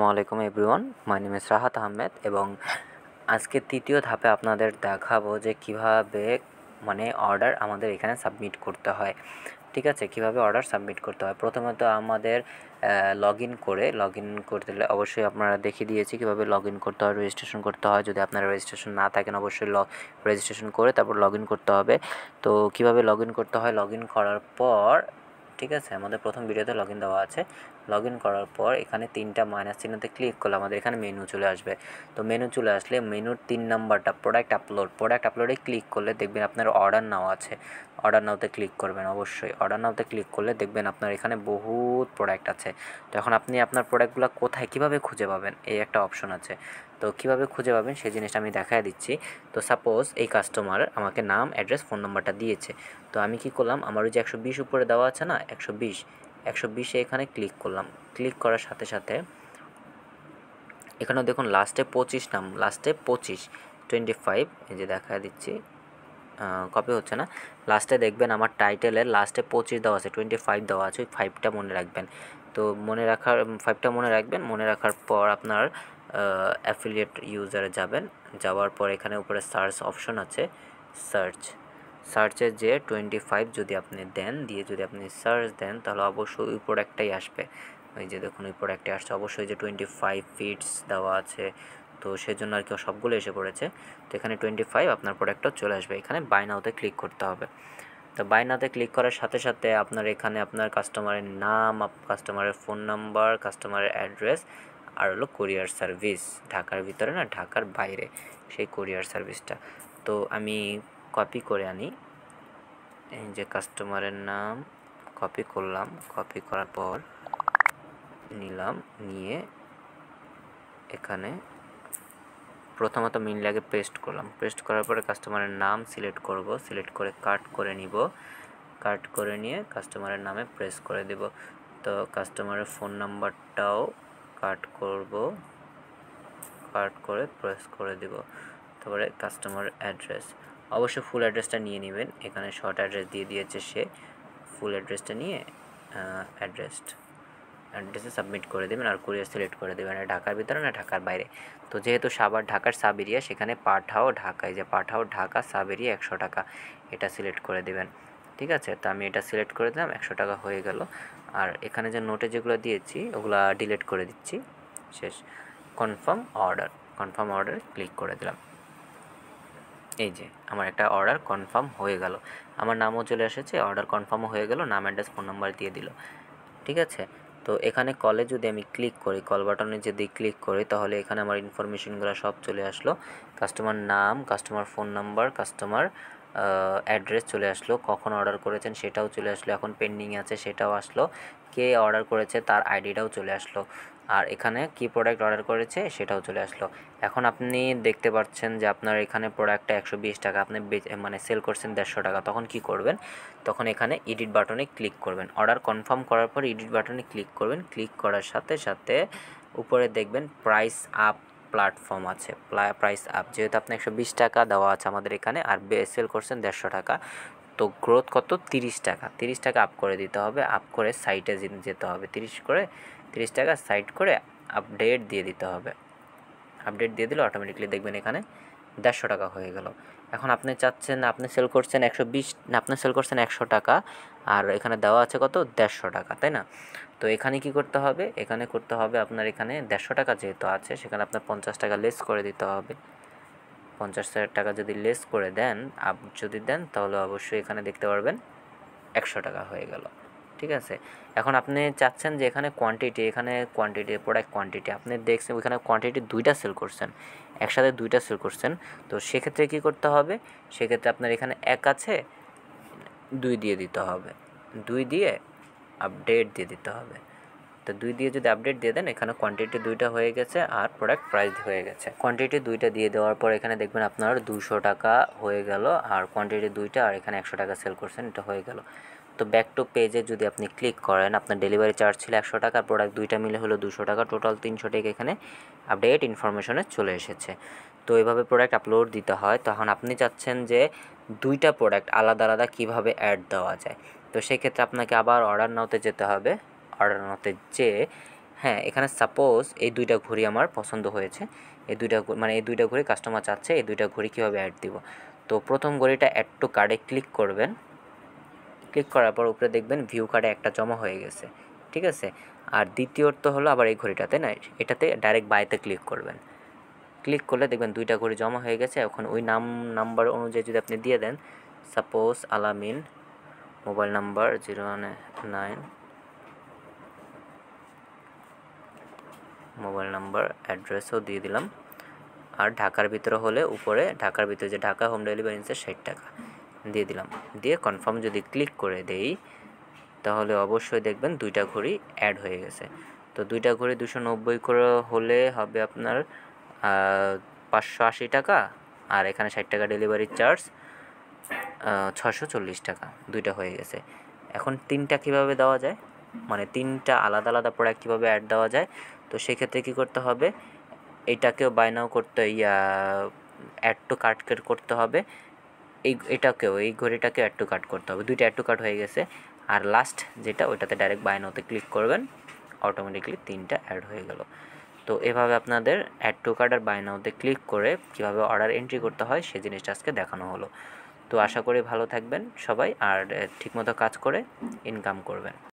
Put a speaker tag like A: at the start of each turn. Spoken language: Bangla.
A: আসসালামু আলাইকুম everyone, my name Rahat Ahmed এবং আজকে তৃতীয় ধাপে আপনাদের দেখাবো যে কীভাবে মানে অর্ডার আমাদের এখানে সাবমিট করতে হয়। ঠিক আছে? কীভাবে অর্ডার সাবমিট করতে হয়? প্রথমত আমাদের লগ করে লগ করতে হলে অবশ্যই আপনারা দেখিয়ে দিয়েছি কীভাবে লগ করতে হয় রেজিস্ট্রেশন করতে হয়। যদি আপনারা রেজিস্ট্রেশন না থাকেন অবশ্যই লগ রেজিস্ট্রেশন করে তারপর লগ করতে হবে। তো কীভাবে লগ করতে হয়? লগ করার পর ঠিক আছে? আমাদের প্রথম ভিডিওতে লগ দেওয়া আছে। লগ করার পর এখানে তিনটা মাইনাস চিহ্নতে ক্লিক করলে আমাদের এখানে মেনু চলে আসবে। তো মেনু চলে আসলে মেনুর তিন নাম্বারটা প্রোডাক্ট আপলোড প্রোডাক্ট আপলোডে ক্লিক করলে দেখবেন আপনার অর্ডার নাও আছে। অর্ডার নাওতে ক্লিক করবেন অবশ্যই। অর্ডার নাওতে ক্লিক করলে দেখবেন আপনার এখানে বহুত প্রোডাক্ট আছে। তো এখন আপনি আপনার প্রোডাক্টগুলো কোথায় কীভাবে খুঁজে পাবেন? এই একটা অপশন আছে। তো কীভাবে খুঁজে পাবেন সেই জিনিসটা আমি দেখায় দিচ্ছি। তো সাপোজ এই কাস্টমার আমাকে নাম অ্যাড্রেস ফোন নাম্বারটা দিয়েছে। তো আমি কি করলাম? আমার ওই যে একশো বিশ উপরে দেওয়া আছে না, একশো বিশ, একশো বিশে এখানে ক্লিক করলাম। ক্লিক করার সাথে সাথে এখানেও দেখুন লাস্টে পঁচিশ নাম লাস্টে পঁচিশ টোয়েন্টি ফাইভ এই যে দেখা দিচ্ছি। কপি হচ্ছে না। লাস্টে দেখবেন আমার টাইটেলের লাস্টে পঁচিশ দেওয়া আছে টোয়েন্টি ফাইভ দেওয়া আছে, ওই ফাইভটা মনে রাখবেন। তো মনে রাখার ফাইভটা মনে রাখবেন, মনে রাখার পর আপনার অ্যাফিলিয়েট ইউজারে যাবেন। যাওয়ার পর এখানে উপরে সার্চ অপশন আছে সার্চ সার্চে যে টোয়েন্টি ফাইভ যদি আপনি দেন, দিয়ে যদি আপনি সার্চ দেন, তাহলে অবশ্যই ওই প্রোডাক্টটাই আসবে। ওই যে দেখুন, ওই প্রোডাক্টে আসছে। অবশ্যই যে টোয়েন্টি ফাইভ ফিটস দেওয়া আছে তো সেজন্য আর কি সবগুলো এসে পড়েছে। তো এখানে টোয়েন্টি ফাইভ আপনার প্রোডাক্টটাও চলে আসবে। এখানে বাই নাওতে ক্লিক করতে হবে। তো বাই নাওতে ক্লিক করার সাথে সাথে আপনার এখানে আপনার কাস্টমারের নাম কাস্টমারের ফোন নাম্বার কাস্টমারের অ্যাড্রেস আর হলো কোরিয়ার সার্ভিস ঢাকার ভিতরে না, ঢাকার বাইরে সেই কোরিয়ার সার্ভিসটা তো আমি কপি করে আনি। এই যে কাস্টমারের নাম কপি করলাম। কপি করার পর নিলাম। নিয়ে এখানে প্রথমত মিনলে আগে পেস্ট করলাম। পেস্ট করার পরে কাস্টমারের নাম সিলেক্ট করব। সিলেক্ট করে কাট করে নিব। কাট করে নিয়ে কাস্টমারের নামে প্রেস করে দেব। তো কাস্টমারের ফোন নাম্বারটাও কাট করব। কাট করে প্রেস করে দেব। তারপরে কাস্টমার অ্যাড্রেস অবশ্যই ফুল অ্যাড্রেসটা নিয়ে নেবেন। এখানে শর্ট অ্যাড্রেস দিয়ে দিয়েছে সে। ফুল অ্যাড্রেসটা নিয়ে অ্যাড্রেস অ্যাড্রেসে সাবমিট করে দেবেন আর কুরিয়ার সিলেক্ট করে দেবেন ঢাকার ভিতরে না, ঢাকার বাইরে। তো যেহেতু সাবার ঢাকার সাব এরিয়া সেখানে পাঠাও ঢাকায় যে পাঠাও ঢাকা সাব এরিয়া একশো টাকা, এটা সিলেক্ট করে দেবেন। ঠিক আছে? তো আমি এটা সিলেক্ট করে দিলাম, একশো টাকা হয়ে গেল। আর এখানে যে নোটে যেগুলো দিয়েছি, ওগুলো ডিলিট করে দিচ্ছি। শেষ। কনফার্ম অর্ডার কনফার্ম অর্ডারে ক্লিক করে দিলাম। এই যে, আমার একটা অর্ডার কনফার্ম হয়ে গেল। আমার নামও চলে এসেছে অর্ডার কনফার্মও হয়ে গেল, নাম অ্যাড্রেস ফোন নাম্বার দিয়ে দিল। ঠিক আছে? তো এখানে কলে যদি আমি ক্লিক করি কল বাটনে যদি ক্লিক করি, তাহলে এখানে আমার ইনফরমেশনগুলো সব চলে আসলো। কাস্টমার নাম customer phone number customer address চলে আসলো। কখন অর্ডার করেছেন সেটাও চলে আসলো। এখন পেন্ডিং আছে, সেটাও আসলো। কে অর্ডার করেছে তার আইডিটাও চলে আসলো। আর এখানে কি প্রোডাক্ট অর্ডার করেছে সেটাও চলে আসলো। এখন আপনি দেখতে পাচ্ছেন যে আপনার এখানে প্রোডাক্টটা একশো বিশ টাকা, আপনি মানে সেল করছেন দেড়শো টাকা, তখন কি করবেন? তখন এখানে এডিট বাটনে ক্লিক করবেন। অর্ডার কনফার্ম করার পর এডিট বাটনে ক্লিক করবেন। ক্লিক করার সাথে সাথে উপরে দেখবেন প্রাইস আপ প্ল্যাটফর্ম আছে। প্রাইস আপ যেহেতু আপনি একশো বিশ টাকা দেওয়া আছে আমাদের এখানে, আর সেল করছেন দেড়শো টাকা তো গ্রোথ কত? তিরিশ টাকা। তিরিশ টাকা আপ করে দিতে হবে। আপ করে সাইটে যেতে হবে। তিরিশ করে, তিরিশ টাকা সাইট করে আপডেট দিয়ে দিতে হবে। আপডেট দিয়ে দিলে অটোমেটিকলি দেখবেন এখানে দেড়শো টাকা হয়ে গেল। এখন আপনি চাচ্ছেন, আপনি সেল করছেন একশো বিশ, আপনি সেল করছেন একশো টাকা আর এখানে দেওয়া আছে কত? দেড়শো টাকা, তাই না? তো এখানে কি করতে হবে? এখানে করতে হবে আপনার এখানে দেড়শো টাকা যেহেতু আছে, সেখানে আপনার পঞ্চাশ টাকা লেস করে দিতে হবে। পঞ্চাশ হাজার টাকা যদি লেস করে দেন, আপ যদি দেন, তাহলে অবশ্যই এখানে দেখতে পারবেন একশো টাকা হয়ে গেল। ঠিক আছে? এখন আপনি চাচ্ছেন যে এখানে কোয়ান্টিটি এখানে কোয়ান্টিটি প্রোডাক্ট কোয়ান্টিটি আপনি দেখছেন ওইখানে কোয়ান্টিটি দুইটা সেল করছেন, একসাথে দুইটা সেল করছেন। তো সেক্ষেত্রে কী করতে হবে? সেক্ষেত্রে আপনার এখানে এক আছে, দুই দিয়ে দিতে হবে। দুই দিয়ে আপডেট দিয়ে দিতে হবে। তো দুই দিয়ে যদি আপডেট দিয়ে দেন, এখানে কোয়ান্টিটি দুইটা হয়ে গেছে আর প্রোডাক্ট প্রাইস হয়ে গেছে। কোয়ান্টিটি দুইটা দিয়ে দেওয়ার পর এখানে দেখবেন আপনার দুশো টাকা হয়ে গেল আর কোয়ান্টিটি দুইটা আর এখানে একশো টাকা সেল করছেন, এটা হয়ে গেল। তো ব্যাক টু পেজে যদি আপনি ক্লিক করেন, আপনার ডেলিভারি চার্জ ছিল একশো টাকা প্রোডাক্ট দুইটা মিলে হলো দুশো টাকা টোটাল তিনশো টাকা এখানে আপডেট ইনফরমেশনে চলে এসেছে। তো এভাবে প্রোডাক্ট আপলোড দিতে হয়। তখন আপনি চাচ্ছেন যে দুইটা প্রোডাক্ট আলাদা আলাদা কীভাবে অ্যাড দেওয়া যায়। তো সেক্ষেত্রে আপনাকে আবার অর্ডার নাওতে যেতে হবে। নাওতে যে হ্যাঁ এখানে সাপোজ এই দুইটা ঘড়ি আমার পছন্দ হয়েছে। এই দুইটা মানে এই দুইটা ঘড়ি কাস্টমার চাচ্ছে, এই দুইটা ঘড়ি কীভাবে অ্যাড দিব? তো প্রথম ঘড়িটা অ্যাড টু কার্ডে ক্লিক করবেন। ক্লিক করার পর উপরে দেখবেন ভিউ কার্ডে একটা জমা হয়ে গেছে। ঠিক আছে? আর দ্বিতীয়ত হলো আবার এই ঘড়িটাতে না? এটাতে ডাইরেক্ট বাইতে ক্লিক করবেন। ক্লিক করলে দেখবেন দুইটা ঘড়ি জমা হয়ে গেছে। এখন ওই নাম নাম্বার অনুযায়ী যদি আপনি দিয়ে দেন suppose Alamin mobile number zero nine mobile number, অ্যাড্রেসও দিয়ে দিলাম। আর ঢাকার ভিতরে হলে উপরে, ঢাকার ভিতরে যে ঢাকা হোম ডেলিভারি নিচ্ছে ষাট টাকা দিয়ে দিলাম। দিয়ে কনফার্ম যদি ক্লিক করে দেই, তাহলে অবশ্যই দেখবেন দুইটা ঘড়ি অ্যাড হয়ে গেছে। তো দুইটা ঘড়ি দুশো নব্বই করে হলে হবে আপনার পাঁচশো আশি টাকা আর এখানে ষাট টাকা ডেলিভারি চার্জ ছশো চল্লিশ টাকা। দুইটা হয়ে গেছে। এখন তিনটা কীভাবে দেওয়া যায়? মানে তিনটা আলাদা আলাদা প্রোডাক্ট কীভাবে অ্যাড দেওয়া যায়, তো সেক্ষেত্রে কী করতে হবে? এটাকেও বায়নাও করতে, ইয়া অ্যাড টু কাট করতে হবে। এই, এটাকেও, এই ঘড়িটাকে অ্যাড টু কাট করতে হবে। দুইটা অ্যাড টু কাট হয়ে গেছে। আর লাস্ট যেটা, ওইটাতে ডাইরেক্ট বায়নাতে ক্লিক করবেন অটোমেটিকলি তিনটা অ্যাড হয়ে গেল। তো এভাবে আপনাদের অ্যাড টু কার্ড আর বায়নাওতে ক্লিক করে কীভাবে অর্ডার এন্ট্রি করতে হয় সেই জিনিসটা আজকে দেখানো হলো। তো আশা করি ভালো থাকবেন সবাই, আর ঠিকমতো কাজ করে ইনকাম করবেন।